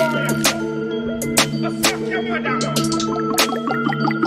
Go fuck your mother.